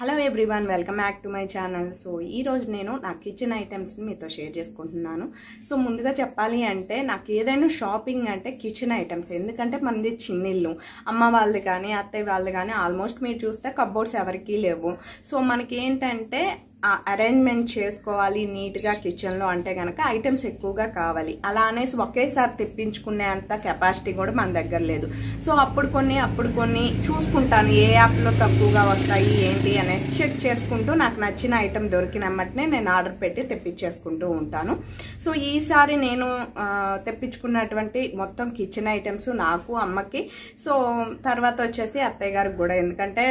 Hello everyone welcome back to my channel so ఈ రోజు నేను నా కిచెన్ ఐటమ్స్ని మీతో షేర్ చేసుకుంటున్నాను. సో ముందుగా చెప్పాలి అంటే నాకు ఏదైనా షాపింగ్ అంటే కిచెన్ ఐటమ్స్ ఎందుకంటే మనది చిన్నిల్లు అమ్మ వాళ్ళది కానీ అత్తయ్య వాళ్ళది కానీ ఆల్మోస్ట్ మీరు చూస్తే కబోర్డ్స్ ఎవరికీ లేవు. సో మనకి ఏంటంటే అరేంజ్మెంట్ చేసుకోవాలి నీట్గా కిచెన్లో అంటే కనుక ఐటమ్స్ ఎక్కువగా కావాలి. అలా అనేసి ఒకేసారి తెప్పించుకునే అంత కెపాసిటీ కూడా మన దగ్గర లేదు. సో అప్పుడు కొన్ని అప్పుడు కొన్ని చూసుకుంటాను. ఏ యాప్లో తక్కువగా వస్తాయి ఏంటి అనేసి చెక్ చేసుకుంటూ నాకు నచ్చిన ఐటెం దొరికినమ్మటనే నేను ఆర్డర్ పెట్టి తెప్పించేసుకుంటూ ఉంటాను. సో ఈసారి నేను తెప్పించుకున్నటువంటి మొత్తం కిచెన్ ఐటమ్స్ నాకు అమ్మకి. సో తర్వాత వచ్చేసి అత్తయ్య గారికి కూడా. ఎందుకంటే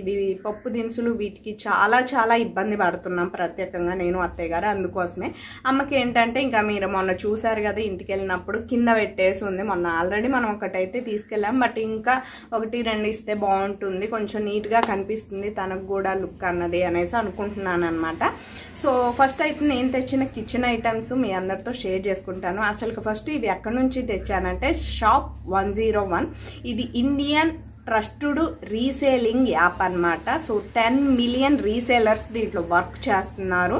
ఇవి పప్పు దినుసులు వీటికి చాలా చాలా ఇబ్బంది పడుతున్నాం ప్రత్యేకంగా నేను అత్తయ్య గారు అందుకోసమే. అమ్మకి ఏంటంటే ఇంకా మీరు మొన్న చూసారు కదా ఇంటికి వెళ్ళినప్పుడు కింద పెట్టేసి ఉంది. మొన్న ఆల్రెడీ మనం ఒకటైతే తీసుకెళ్ళాం. బట్ ఇంకా ఒకటి రెండు ఇస్తే బాగుంటుంది. కొంచెం నీట్గా కనిపిస్తుంది. తనకు కూడా లుక్ అన్నది అనేసి అనుకుంటున్నాను అనమాట సో ఫస్ట్ అయితే నేను తెచ్చిన కిచెన్ ఐటమ్స్ మీ అందరితో షేర్ చేసుకుంటాను. అసలు ఫస్ట్ ఇవి ఎక్కడి నుంచి తెచ్చానంటే షాప్ వన్ జీరో వన్. ఇది ఇండియన్ ట్రస్టుడ్ రీసేలింగ్ యాప్ అనమాట సో టెన్ మిలియన్ రీసేలర్స్ దీంట్లో వర్క్ చేస్తున్నారు.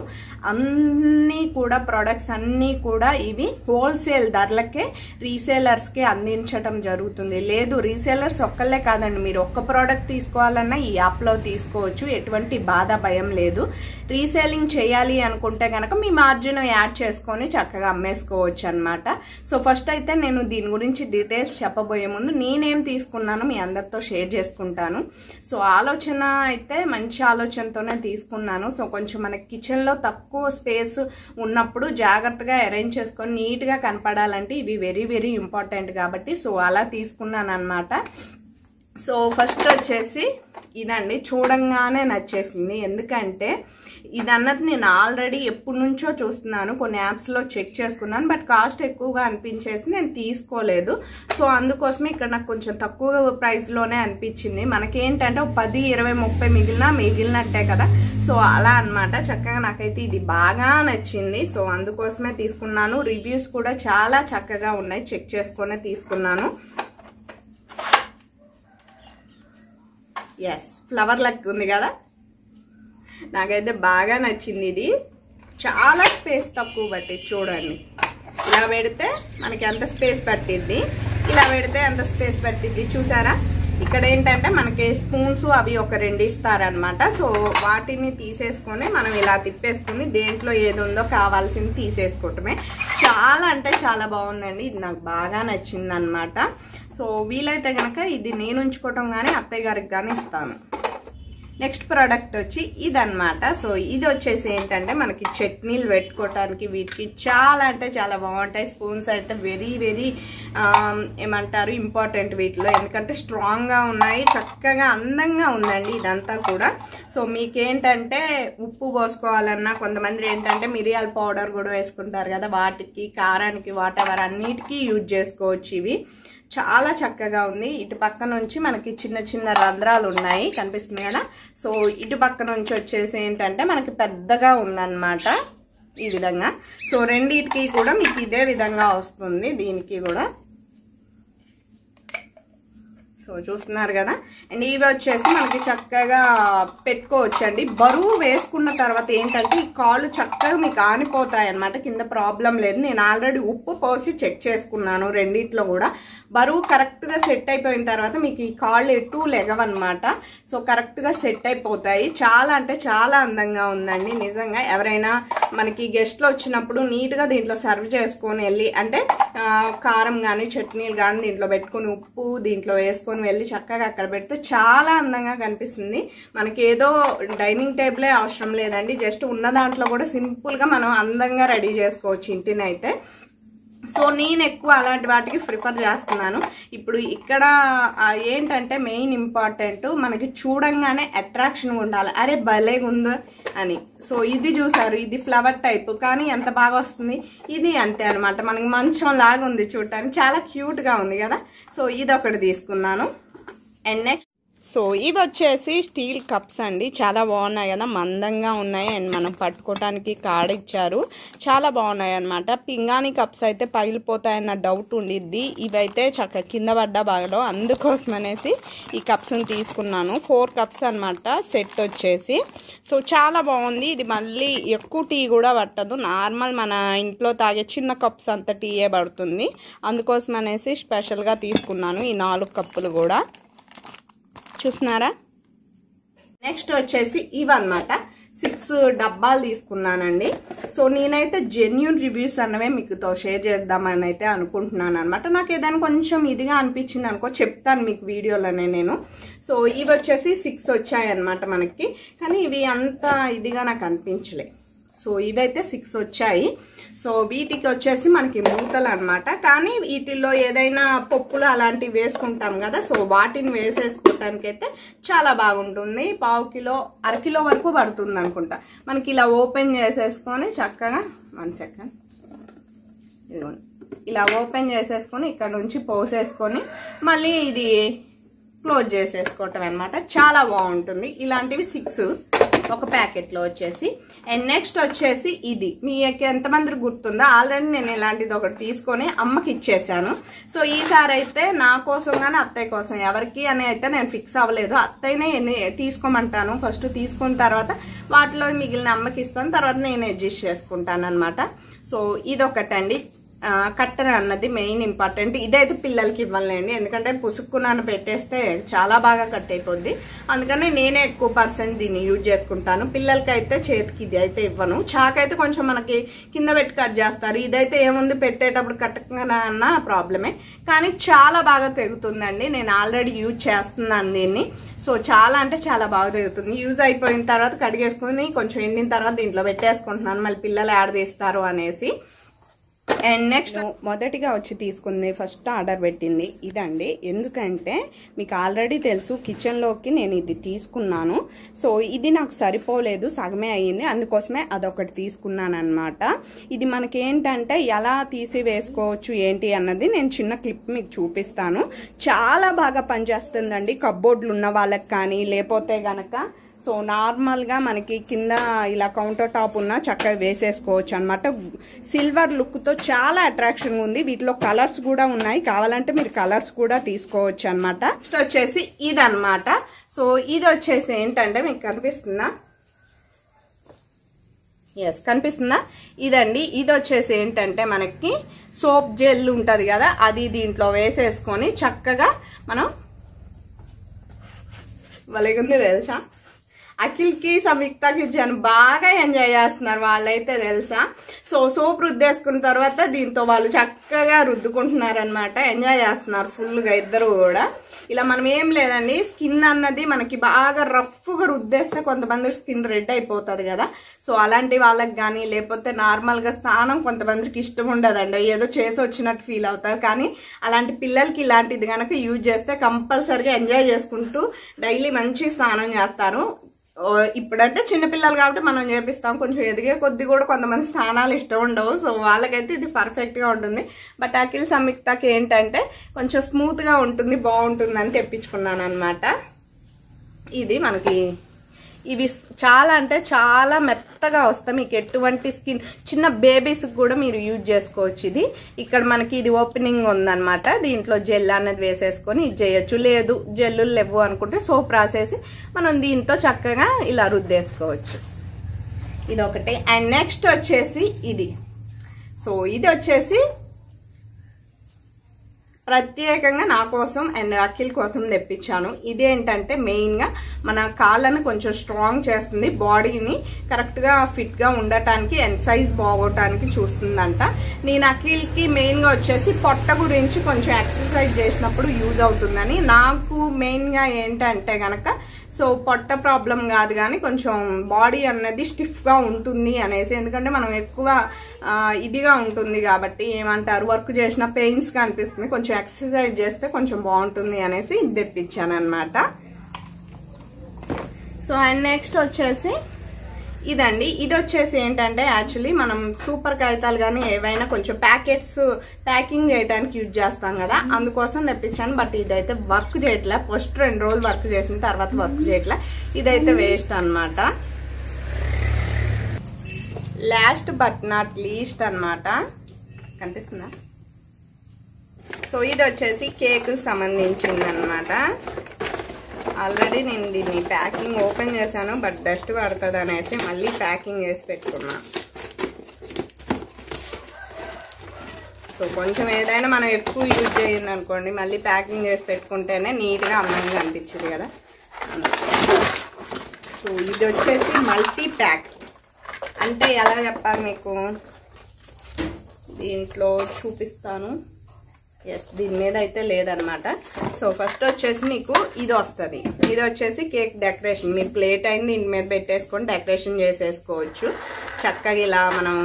అన్నీ కూడా ప్రొడక్ట్స్ అన్నీ కూడా ఇవి హోల్సేల్ ధరలకే రీసేలర్స్కి అందించడం జరుగుతుంది. లేదు రీసేలర్స్ ఒక్కళ్ళే కాదండి. మీరు ఒక్క ప్రోడక్ట్ తీసుకోవాలన్నా ఈ యాప్లో తీసుకోవచ్చు. ఎటువంటి బాధ భయం లేదు. రీసేలింగ్ చేయాలి అనుకుంటే కనుక మీ మార్జిన్ యాడ్ చేసుకొని చక్కగా అమ్మేసుకోవచ్చు అనమాట సో ఫస్ట్ అయితే నేను దీని గురించి డీటెయిల్స్ చెప్పబోయే ముందు నేనేం తీసుకున్నానో మీ అందరితో షేర్ చేసుకుంటాను. సో ఆలోచన అయితే మంచి ఆలోచనతోనే తీసుకున్నాను. సో కొంచెం మన కిచెన్లో తక్కువ స్పేస్ ఉన్నప్పుడు జాగ్రత్తగా అరేంజ్ చేసుకొని నీట్గా కనపడాలంటే ఇవి వెరీ వెరీ ఇంపార్టెంట్ కాబట్టి సో అలా తీసుకున్నాను అనమాట సో ఫస్ట్ వచ్చేసి ఇదండి. చూడంగానే నచ్చేసింది. ఎందుకంటే ఇది అన్నది నేను ఆల్రెడీ ఎప్పటి నుంచో చూస్తున్నాను. కొన్ని యాప్స్లో చెక్ చేసుకున్నాను. బట్ కాస్ట్ ఎక్కువగా అనిపించేసి నేను తీసుకోలేదు. సో అందుకోసమే ఇక్కడ నాకు కొంచెం తక్కువ ప్రైస్లోనే అనిపించింది. మనకేంటంటే ఒక పది ఇరవై ముప్పై మిగిలిన మిగిలినట్టే కదా. సో అలా అన్నమాట. చక్కగా నాకైతే ఇది బాగా నచ్చింది. సో అందుకోసమే తీసుకున్నాను. రివ్యూస్ కూడా చాలా చక్కగా ఉన్నాయి. చెక్ చేసుకునే తీసుకున్నాను. ఎస్ ఫ్లవర్ లక్ ఉంది కదా. నాకైతే బాగా నచ్చింది ఇది. చాలా స్పేస్ తక్కువ పట్టి చూడండి. ఇలా పెడితే మనకి ఎంత స్పేస్ పట్టిద్ది ఇలా పెడితే ఎంత స్పేస్ పట్టిద్ది చూసారా? ఇక్కడ ఏంటంటే మనకి స్పూన్స్ అవి ఒక రెండు ఇస్తారనమాట సో వాటిని తీసేసుకొని మనం ఇలా తిప్పేసుకుని దేంట్లో ఏది ఉందో కావాల్సింది తీసేసుకోవటమే. చాలా అంటే చాలా బాగుందండి. ఇది నాకు బాగా నచ్చింది అనమాట సో వీలైతే కనుక ఇది నేను ఉంచుకోవటం కానీ అత్తయ్య గారికి కానీ ఇస్తాను. నెక్స్ట్ ప్రోడక్ట్ వచ్చి ఇదనమాట సో ఇది వచ్చేసి ఏంటంటే మనకి చట్నీలు పెట్టుకోవటానికి వీటికి చాలా అంటే చాలా బాగుంటాయి. స్పూన్స్ అయితే వెరీ వెరీ ఏమంటారు ఇంపార్టెంట్ వీటిలో. ఎందుకంటే స్ట్రాంగ్గా ఉన్నాయి చక్కగా అందంగా ఉందండి ఇదంతా కూడా. సో మీకేంటంటే ఉప్పు పోసుకోవాలన్నా కొంతమంది ఏంటంటే మిరియాల పౌడర్ కూడా వేసుకుంటారు కదా వాటికి కారానికి వాటెవర్ అన్నిటికీ యూజ్ చేసుకోవచ్చు ఇవి. చాలా చక్కగా ఉంది. ఇటు పక్క నుంచి మనకి చిన్న చిన్న రంధ్రాలు ఉన్నాయి. కనిపిస్తుంది కదా? సో ఇటు పక్క నుంచి వచ్చేసి ఏంటంటే మనకి పెద్దగా ఉందన్నమాట ఈ విధంగా. సో రెండిటికి కూడా మీకు ఇదే విధంగా వస్తుంది దీనికి కూడా. సో చూస్తున్నారు కదా? అండ్ ఇవి వచ్చేసి మనకి చక్కగా పెట్టుకోవచ్చు అండి బరువు వేసుకున్న తర్వాత ఏంటంటే ఈ కాళ్ళు చక్కగా మీకు ఆనిపోతాయి అనమాట కింద ప్రాబ్లం లేదు. నేను ఆల్రెడీ ఉప్పు పోసి చెక్ చేసుకున్నాను రెండిట్లో కూడా. బరువు కరెక్ట్గా సెట్ అయిపోయిన తర్వాత మీకు ఈ కాళ్ళు ఎటు లెగవన్నమాట. సో కరెక్ట్గా సెట్ అయిపోతాయి. చాలా అంటే చాలా అందంగా ఉందండి. నిజంగా ఎవరైనా మనకి గెస్ట్లు వచ్చినప్పుడు నీట్గా దీంట్లో సర్వ్ చేసుకొని వెళ్ళి అంటే కారం కానీ చట్నీలు కానీ దీంట్లో పెట్టుకొని ఉప్పు దీంట్లో వేసుకొని వెళ్ళి చక్కగా అక్కడ పెడితే చాలా అందంగా కనిపిస్తుంది. మనకి ఏదో డైనింగ్ టేబులే అవసరం లేదండి. జస్ట్ ఉన్న దాంట్లో కూడా సింపుల్గా మనం అందంగా రెడీ చేసుకోవచ్చు ఇంటిని అయితే. సో నేను ఎక్కువ అలాంటి వాటికి ప్రిఫర్ చేస్తున్నాను. ఇప్పుడు ఇక్కడ ఏంటంటే మెయిన్ ఇంపార్టెంట్ మనకి చూడంగానే అట్రాక్షన్ ఉండాలి. అరే భలే ఉందో అని. సో ఇది చూసారు ఇది ఫ్లవర్ టైప్. కానీ ఎంత బాగా వస్తుంది? ఇది అంతే అనమాట మనకి మంచం లాగా ఉంది చూడటానికి చాలా క్యూట్గా ఉంది కదా. సో ఇది ఒకటి తీసుకున్నాను. అండ్ నెక్స్ట్ సో ఇవి వచ్చేసి స్టీల్ కప్స్ అండి. చాలా బాగున్నాయి కదా. మందంగా ఉన్నాయి. అండ్ మనం పట్టుకోవటానికి కాడ ఇచ్చారు. చాలా బాగున్నాయి అనమాట పింగాణి కప్స్ అయితే పగిలిపోతాయన్న డౌట్ ఉండిద్ది. ఇవైతే చక్క కింద పడ్డ బాగలో అందుకోసం అనేసి ఈ కప్స్ని తీసుకున్నాను. ఫోర్ కప్స్ అనమాట సెట్ వచ్చేసి. సో చాలా బాగుంది. ఇది మళ్ళీ ఎక్కువ టీ కూడా పట్టదు. నార్మల్ మన ఇంట్లో తాగే చిన్న కప్స్ అంత టీయే పడుతుంది. అందుకోసం అనేసి స్పెషల్గా తీసుకున్నాను ఈ నాలుగు కప్పులు కూడా. చూస్తున్నారా? నెక్స్ట్ వచ్చేసి ఇవన్నమాట. సిక్స్ డబ్బాలు తీసుకున్నానండి. సో నేనైతే జెన్యున్ రివ్యూస్ అన్నవే మీకుతో షేర్ చేద్దామని అయితే అనుకుంటున్నాను అనమాట నాకు ఏదైనా కొంచెం ఇదిగా అనిపించింది అనుకో చెప్తాను మీకు వీడియోలోనే నేను. సో ఇవి వచ్చేసి సిక్స్ వచ్చాయన్నమాట మనకి. కానీ ఇవి అంత ఇదిగా నాకు అనిపించలే. సో ఇవైతే సిక్స్ వచ్చాయి. సో వీటికి వచ్చేసి మనకి మూతలు అనమాట కానీ వీటిల్లో ఏదైనా పప్పులు అలాంటివి వేసుకుంటాం కదా సో వాటిని వేసేసుకోవటానికైతే చాలా బాగుంటుంది. పావు కిలో అరకిలో వరకు పడుతుంది అనుకుంటా. మనకి ఇలా ఓపెన్ చేసేసుకొని చక్కగా వన్ సెకండ్ ఇదిగోండి. ఇలా ఓపెన్ చేసేసుకొని ఇక్కడ నుంచి పోసేసుకొని మళ్ళీ ఇది క్లోజ్ చేసేసుకోవటం అనమాట చాలా బాగుంటుంది. ఇలాంటివి సిక్స్ ఒక ప్యాకెట్లో వచ్చేసి అండ్ నెక్స్ట్ వచ్చేసి ఇది. మీకు ఎంతమందికి గుర్తుందో? ఆల్రెడీ నేను ఇలాంటిది ఒకటి తీసుకొని అమ్మకి ఇచ్చేసాను. సో ఈసారి అయితే నా కోసం కానీ అత్తయ్య కోసం ఎవరికి అని అయితే నేను ఫిక్స్ అవ్వలేదు. అత్తయ్యనే తీసుకోమంటాను. ఫస్ట్ తీసుకున్న తర్వాత వాటిలో మిగిలిన అమ్మకి ఇస్తాను. తర్వాత నేను అడ్జస్ట్ చేసుకుంటాను అనమాట సో ఇది ఒకటండి కట్టెర అన్నది మెయిన్ ఇంపార్టెంట్ ఇదైతే పిల్లలకి ఇవ్వలేండి ఎందుకంటే పుసుక్కున్నాను పెట్టేస్తే చాలా బాగా కట్ అయిపోద్ది. అందుకని నేనే ఎక్కువ పర్సెంట్ దీన్ని యూజ్ చేసుకుంటాను. పిల్లలకైతే చేతికి ఇది అయితే ఇవ్వను. చాకైతే కొంచెం మనకి కింద పెట్టి కట్ చేస్తారు. ఇదైతే ఏముంది? పెట్టేటప్పుడు కట్టకనా అన్న ప్రాబ్లమే కానీ చాలా బాగా తెగుతుందండి. నేను ఆల్రెడీ యూజ్ చేస్తున్నాను దీన్ని. సో చాలా అంటే చాలా బాగా తెగుతుంది. యూజ్ అయిపోయిన తర్వాత కడిగేసుకుని కొంచెం ఎండిన తర్వాత దీంట్లో పెట్టేసుకుంటున్నాను. మళ్ళీ పిల్లలు యాడ్ తీస్తారు అనేసి. అండ్ నెక్స్ట్ మొదటిగా వచ్చి తీసుకుంది ఫస్ట్ ఆర్డర్ పెట్టింది ఇదండి. ఎందుకంటే మీకు ఆల్రెడీ తెలుసు కిచెన్లోకి నేను ఇది తీసుకున్నాను. సో ఇది నాకు సరిపోలేదు సగమే అయ్యింది. అందుకోసమే అదొకటి తీసుకున్నాను అనమాట ఇది మనకి ఏంటంటే ఎలా తీసి వేసుకోవచ్చు ఏంటి అన్నది నేను చిన్న క్లిప్ మీకు చూపిస్తాను. చాలా బాగా పనిచేస్తుందండి. కబ్బోర్డ్లు ఉన్న వాళ్ళకి కానీ లేకపోతే గనక సో నార్మల్గా మనకి కింద ఇలా కౌంటర్ టాప్ ఉన్న చక్కగా వేసేసుకోవచ్చు అనమాట సిల్వర్ లుక్తో చాలా అట్రాక్షన్ ఉంది. వీటిలో కలర్స్ కూడా ఉన్నాయి. కావాలంటే మీరు కలర్స్ కూడా తీసుకోవచ్చు అనమాట నెక్స్ట్ వచ్చేసి ఇది సో ఇది వచ్చేసి ఏంటంటే మీకు కనిపిస్తుందా? ఎస్ కనిపిస్తుందా? ఇదండి. ఇది వచ్చేసి ఏంటంటే మనకి సోప్ జెల్ ఉంటుంది కదా అది దీంట్లో వేసేసుకొని చక్కగా మనం వాళ్ళకుంది తెలుసా? అఖిల్కి సంయుక్తకి ఇచ్చాను బాగా ఎంజాయ్ చేస్తున్నారు వాళ్ళైతే తెలుసా? సో సోప్ రుద్దేసుకున్న తర్వాత దీంతో వాళ్ళు చక్కగా రుద్దుకుంటున్నారు అనమాట ఎంజాయ్ చేస్తున్నారు ఫుల్గా ఇద్దరు కూడా. ఇలా మనం ఏం లేదండి స్కిన్ అన్నది మనకి బాగా రఫ్గా రుద్దేస్తే కొంతమంది స్కిన్ రెడ్ అయిపోతుంది కదా. సో అలాంటి వాళ్ళకి కానీ లేకపోతే నార్మల్గా స్నానం కొంతమందికి ఇష్టం ఉండదండి. ఏదో చేసి వచ్చినట్టు ఫీల్ అవుతారు. కానీ అలాంటి పిల్లలకి ఇలాంటిది కనుక యూజ్ చేస్తే కంపల్సరీగా ఎంజాయ్ చేసుకుంటూ డైలీ మంచి స్నానం చేస్తారు. ఇప్పుడంటే చిన్నపిల్లలు కాబట్టి మనం చేపిస్తాం. కొంచెం ఎదిగే కొద్ది కూడా కొంతమంది స్థానాలు ఇష్టం ఉండవు. సో వాళ్ళకైతే ఇది పర్ఫెక్ట్గా ఉంటుంది. బట్ అఖిల్ సంయుక్తకి ఏంటంటే కొంచెం స్మూత్గా ఉంటుంది బాగుంటుంది అని తెప్పించుకున్నాను అనమాట ఇది మనకి ఇవి చాలా అంటే చాలా మెత్తగా వస్తాయి. మీకు ఎటువంటి స్కిన్ చిన్న బేబీస్కి కూడా మీరు యూజ్ చేసుకోవచ్చు ఇది. ఇక్కడ మనకి ఇది ఓపెనింగ్ ఉందన్నమాట. దీంట్లో జెల్ అనేది వేసేసుకొని ఇది చేయొచ్చు. లేదు జెల్లు లేవు అనుకుంటే సోప్ రాసేసి మనం దీంతో చక్కగా ఇలా రుద్దేసుకోవచ్చు. ఇది ఒకటి అండ్ నెక్స్ట్ వచ్చేసి ఇది. సో ఇది వచ్చేసి ప్రత్యేకంగా నా కోసం అండ్ అఖిల్ కోసం తెప్పించాను. ఇదేంటంటే మెయిన్గా మన కాళ్ళను కొంచెం స్ట్రాంగ్ చేస్తుంది. బాడీని కరెక్ట్గా ఫిట్గా ఉండటానికి అండ్ సైజ్ బాగోటానికి చూస్తుందంట. నేను అఖిల్కి మెయిన్గా వచ్చేసి పొట్ట గురించి కొంచెం ఎక్సర్సైజ్ చేసినప్పుడు యూజ్ అవుతుందని. నాకు మెయిన్గా ఏంటంటే కనుక సో పొట్ట ప్రాబ్లం కాదు కానీ కొంచెం బాడీ అన్నది స్టిఫ్గా ఉంటుంది అనేసి. ఎందుకంటే మనం ఎక్కువ ఇదిగా ఉంటుంది కాబట్టి ఏమంటారు వర్క్ చేసిన పెయిన్స్ కనిపిస్తుంది. కొంచెం ఎక్సర్సైజ్ చేస్తే కొంచెం బాగుంటుంది అనేసి ఇది తెప్పించాను అనమాట సో అండ్ నెక్స్ట్ వచ్చేసి ఇదండి. ఇది వచ్చేసి ఏంటంటే యాక్చువల్లీ మనం సూపర్ కాగితాలు కానీ ఏవైనా కొంచెం ప్యాకెట్స్ ప్యాకింగ్ చేయడానికి యూజ్ చేస్తాం కదా. అందుకోసం తెప్పించాను. బట్ ఇదైతే వర్క్ చేయట్లే. ఫస్ట్ రెండు రోజులు వర్క్ చేసిన తర్వాత వర్క్ చేయట్లే. ఇదైతే వేస్ట్ అన్నమాట. లాస్ట్ బట్ నాట్ లీస్ట్ అన్నమాట. కనిపిస్తుందా? సో ఇది వచ్చేసి కేక్ సంబంధించింది అనమాట ఆల్రెడీ నేను దీన్ని ప్యాకింగ్ ఓపెన్ చేశాను బట్ డస్ట్ పడుతుంది అనేసి మళ్ళీ ప్యాకింగ్ చేసి పెట్టుకున్నా. సో కొంచెం ఏదైనా మనం ఎక్కువ యూజ్ చేయండి అనుకోండి మళ్ళీ ప్యాకింగ్ చేసి పెట్టుకుంటేనే నీట్గా అందంగా అనిపించింది కదా. సో ఇది వచ్చేసి మల్టీ ప్యాక్. అంటే ఎలా చెప్పాలి మీకు? దీంట్లో చూపిస్తాను. ఎస్ దీని మీద అయితే లేదనమాట. సో ఫస్ట్ వచ్చేసి మీకు ఇది వస్తుంది. ఇది వచ్చేసి కేక్ డెకరేషన్. మీరు ప్లేట్ అయింది దీని మీద పెట్టేసుకొని డెకరేషన్ చేసేసుకోవచ్చు. చక్కగా ఇలా మనం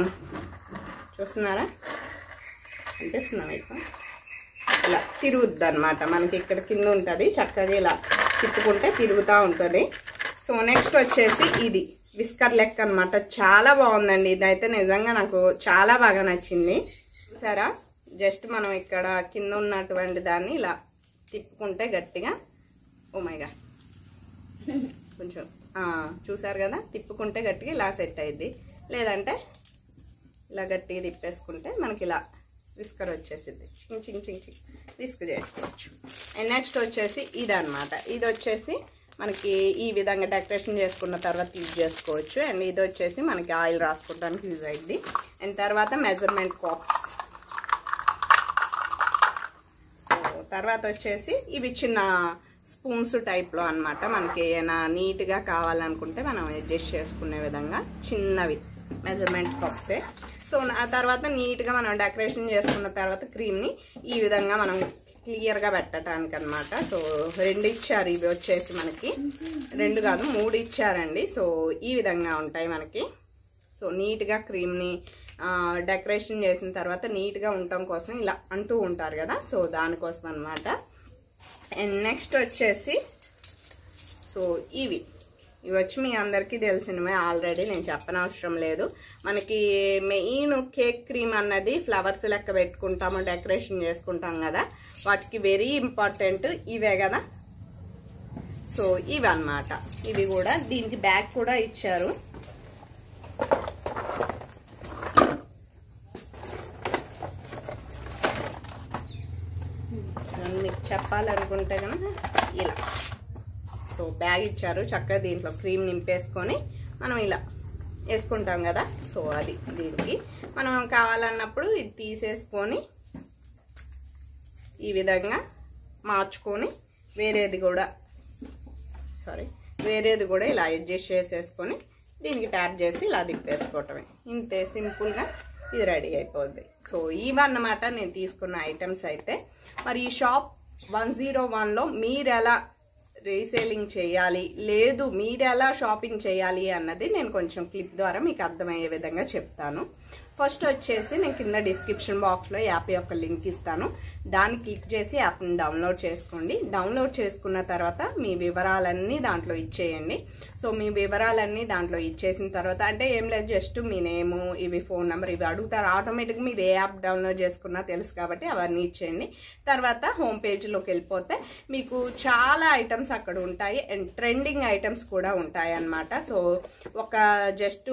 చూస్తున్నారా? అనిపిస్తుందా మీకు? ఇలా తిరుగుద్ది అనమాట మనకి ఇక్కడ కింద ఉంటుంది. చక్కగా ఇలా తిప్పుకుంటే తిరుగుతూ ఉంటుంది. సో నెక్స్ట్ వచ్చేసి ఇది. విస్కర్ లెక్క అనమాట చాలా బాగుందండి. ఇదైతే నిజంగా నాకు చాలా బాగా నచ్చింది. సరే జస్ట్ మనం ఇక్కడ కింద ఉన్నటువంటి దాన్ని ఇలా తిప్పుకుంటే గట్టిగా oh ఓమైగా కొంచెం చూసారు కదా? తిప్పుకుంటే గట్టిగా ఇలా సెట్ అయింది లేదంటే ఇలా గట్టిగా తిప్పేసుకుంటే మనకి ఇలా విస్కర్ వచ్చేసింది చింగ్ చింగ్ చింగ్ చింగ్. విస్క్ చేసుకోవచ్చు. అండ్ నెక్స్ట్ వచ్చేసి ఇది ఇది వచ్చేసి మనకి ఈ విధంగా డెకరేషన్ చేసుకున్న తర్వాత యూజ్ చేసుకోవచ్చు. అండ్ ఇది వచ్చేసి మనకి ఆయిల్ రాసుకోవడానికి యూజ్ అయింది అండ్ తర్వాత మెజర్మెంట్ కాప్స్ సో తర్వాత వచ్చేసి ఇవి చిన్న స్పూన్స్ టైప్లో అనమాట మనకి ఏమైనా నీట్గా కావాలనుకుంటే మనం అడ్జస్ట్ చేసుకునే విధంగా చిన్నవి మెజర్మెంట్ కప్సే. సో ఆ తర్వాత నీట్గా మనం డెకరేషన్ చేసుకున్న తర్వాత క్రీమ్ని ఈ విధంగా మనం క్లియర్గా పెట్టడానికి అనమాట సో రెండు ఇచ్చారు ఇవి వచ్చేసి మనకి. రెండు కాదు మూడు ఇచ్చారండి. సో ఈ విధంగా ఉంటాయి మనకి. సో నీట్గా క్రీమ్ని డెకరేషన్ చేసిన తర్వాత నీట్గా ఉండటం కోసం ఇలా అంటూ ఉంటారు కదా సో దానికోసం అనమాట అండ్ నెక్స్ట్ వచ్చేసి సో ఇవి. ఇవి వచ్చి మీ అందరికీ తెలిసినవే ఆల్రెడీ నేను చెప్పనవసరం లేదు. మనకి మెయిన్ కేక్ క్రీమ్ అన్నది ఫ్లవర్స్ లెక్క పెట్టుకుంటాము డెకరేషన్ చేసుకుంటాం కదా. వాటికి వెరీ ఇంపార్టెంట్ ఇవే కదా. సో ఇవి అన్నమాట ఇవి కూడా దీనికి బ్యాగ్ కూడా ఇచ్చారు నేను మీకు చెప్పాలనుకుంటే కనుక ఇలా. సో బ్యాగ్ ఇచ్చారు. చక్కగా దీంట్లో క్రీమ్ నింపేసుకొని మనం ఇలా వేసుకుంటాం కదా. సో అది దీనికి. మనం కావాలన్నప్పుడు ఇది తీసేసుకొని ఈ విధంగా మార్చుకొని వేరేది కూడా సారీ వేరేది కూడా ఇలా అడ్జస్ట్ చేసేసుకొని దీనికి ట్యాప్ చేసి ఇలా తిప్పేసుకోవటమే. ఇంతే సింపుల్గా ఇది రెడీ అయిపోద్ది. సో ఇవన్నమాట నేను తీసుకున్న ఐటమ్స్ అయితే. మరి ఈ షాప్ వన్ జీరో వన్లో మీరు ఎలా రీసేలింగ్ చేయాలి? లేదు మీరెలా షాపింగ్ చేయాలి అన్నది నేను కొంచెం క్లిప్ ద్వారా మీకు అర్థమయ్యే విధంగా చెప్తాను. ఫస్ట్ వచ్చేసి నేను కింద డిస్క్రిప్షన్ బాక్స్లో యాప్ యొక్క లింక్ ఇస్తాను. దాన్ని క్లిక్ చేసి యాప్ని డౌన్లోడ్ చేసుకోండి. డౌన్లోడ్ చేసుకున్న తర్వాత మీ వివరాలన్నీ దాంట్లో ఇచ్చేయండి. సో మీ వివరాలన్నీ దాంట్లో ఇచ్చేసిన తర్వాత అంటే ఏం లేదు జస్ట్ మీ నేము ఇవి ఫోన్ నెంబర్ ఇవి అడుగుతారు. ఆటోమేటిక్గా మీరు ఏ యాప్ డౌన్లోడ్ చేసుకున్నా తెలుసు కాబట్టి అవన్నీ ఇచ్చేయండి. తర్వాత హోమ్ పేజ్లోకి వెళ్ళిపోతే మీకు చాలా ఐటమ్స్ అక్కడ ఉంటాయి అండ్ ట్రెండింగ్ ఐటమ్స్ కూడా ఉంటాయి అన్నమాట. సో ఒక జస్ట్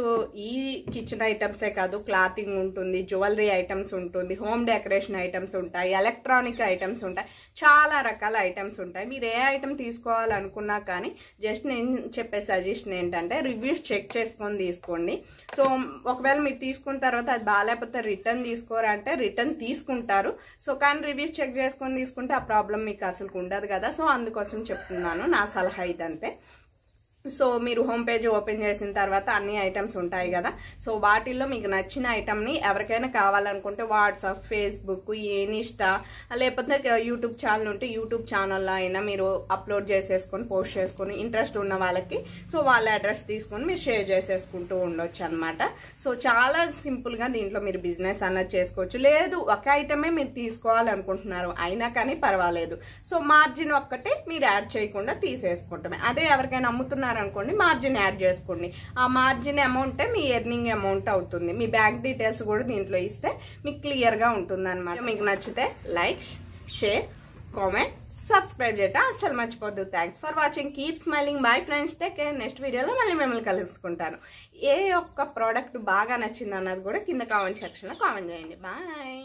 ఈ కిచెన్ ఐటమ్సే కాదు క్లాతింగ్ ఉంటుంది జ్యువెలరీ ఐటమ్స్ ఉంటుంది హోమ్ డెకరేషన్ ఐటమ్స్ ఉంటాయి ఎలక్ట్రానిక్ ఐటమ్స్ ఉంటాయి. చాలా రకాల ఐటమ్స్ ఉంటాయి. మీరు ఏ ఐటమ్ తీసుకోవాలనుకున్నా కానీ జస్ట్ నేను చెప్పే సజెషన్ ఏంటంటే రివ్యూస్ చెక్ చేసుకొని తీసుకోండి. సో ఒకవేళ మీరు తీసుకున్న తర్వాత అది బాగాలేకపోతే రిటర్న్ తీసుకోరంటే రిటర్న్ తీసుకుంటారు. సో కానీ రివ్యూస్ చెక్ చేసుకొని తీసుకుంటే ఆ ప్రాబ్లం మీకు అసలు ఉండదు కదా. సో అందుకోసం చెప్తున్నాను. నా సలహా ఇదంతే. సో మీరు హోమ్ పేజ్ ఓపెన్ చేసిన తర్వాత అన్ని ఐటమ్స్ ఉంటాయి కదా. సో వాటిల్లో మీకు నచ్చిన ఐటమ్ని ఎవరికైనా కావాలనుకుంటే వాట్సాప్ ఫేస్బుక్ ఇన్స్టా లేకపోతే యూట్యూబ్ ఛానల్ ఉంటే యూట్యూబ్ ఛానల్లో అయినా మీరు అప్లోడ్ చేసేసుకొని పోస్ట్ చేసుకొని ఇంట్రెస్ట్ ఉన్న వాళ్ళకి సో వాళ్ళ అడ్రస్ తీసుకొని మీరు షేర్ చేసేసుకుంటూ ఉండొచ్చు అనమాట సో చాలా సింపుల్గా దీంట్లో మీరు బిజినెస్ అన్నది చేసుకోవచ్చు. లేదు ఒక ఐటమే మీరు తీసుకోవాలనుకుంటున్నారు అయినా కానీ పర్వాలేదు. సో మార్జిన్ ఒక్కటే మీరు యాడ్ చేయకుండా తీసేసుకుంటామే. అదే ఎవరికైనా అమ్ముతున్నారు తీసుకున్నారనుకోండి మార్జిన్ యాడ్ చేసుకోండి. ఆ మార్జిన్ అమౌంటే మీ ఎర్నింగ్ అమౌంట్ అవుతుంది. మీ బ్యాంక్ డీటెయిల్స్ కూడా దీంట్లో ఇస్తే మీకు క్లియర్గా ఉంటుంది అనమాట మీకు నచ్చితే లైక్ షేర్ కామెంట్ సబ్స్క్రైబ్ చేయటం అస్సలు మర్చిపోద్దు. Thanks for watching keep smiling bye friends tech next వీడియోలో మళ్ళీ మిమ్మల్ని కలుసుకుంటాను. ఏ ఒక్క ప్రోడక్ట్ బాగా నచ్చింది అన్నది కూడా కింద కామెంట్ సెక్షన్లో కామెంట్ చేయండి. బాయ్